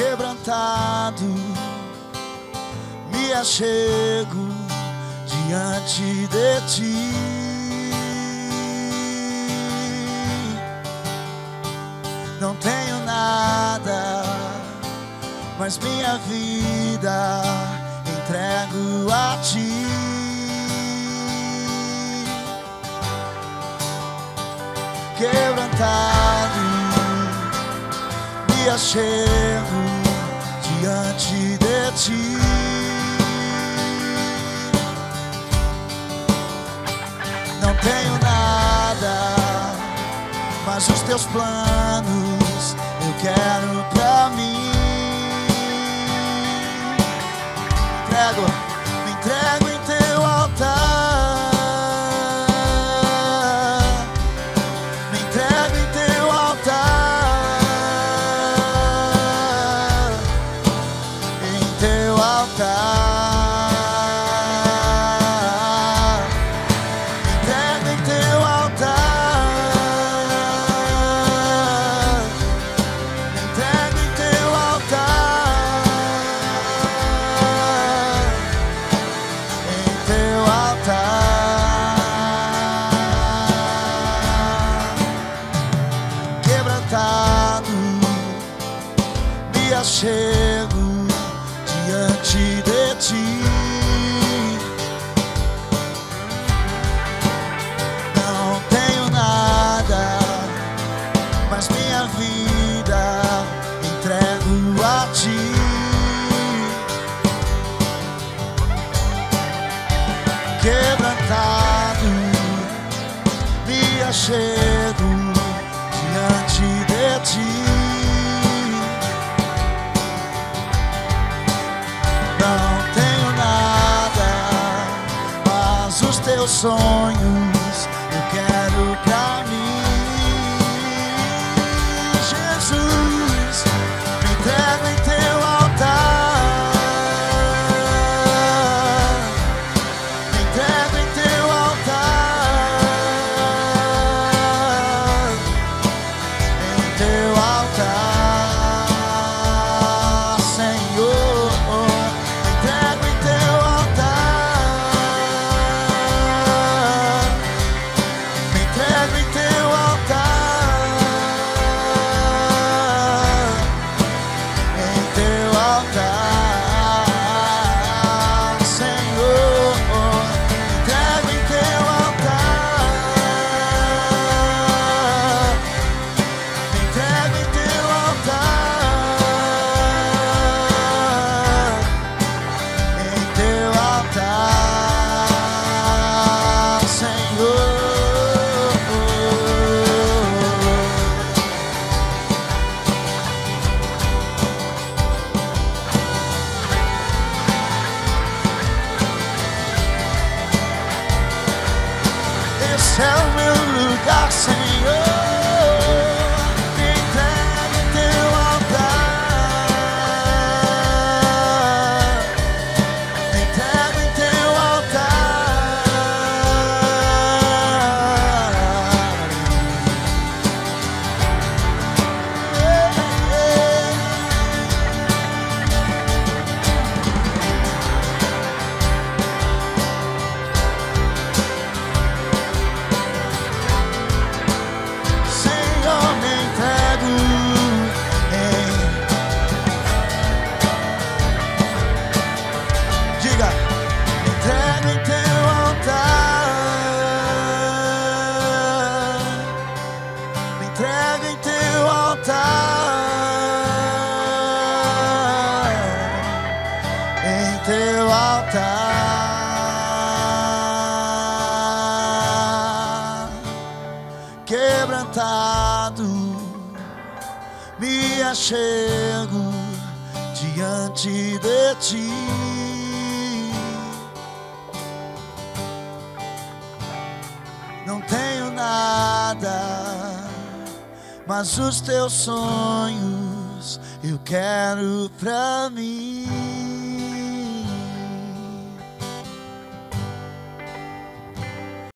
quebrantado, me achego diante de ti. Não tenho nada, mas minha vida entrego a ti. Quebrantado, me achego diante de ti. Não tenho nada, mas os teus planos eu quero pra altar. Me em teu altar. Me em teu altar. Em teu altar quebrantado, me achego diante de ti. Não tenho nada, mas minha vida entrego a ti. Quebrantado, me achego sonhos. Eu quero pra tell me, look, I see you. Quebrantado, me achego diante de ti. Não tenho nada, mas os teus sonhos eu quero pra mim.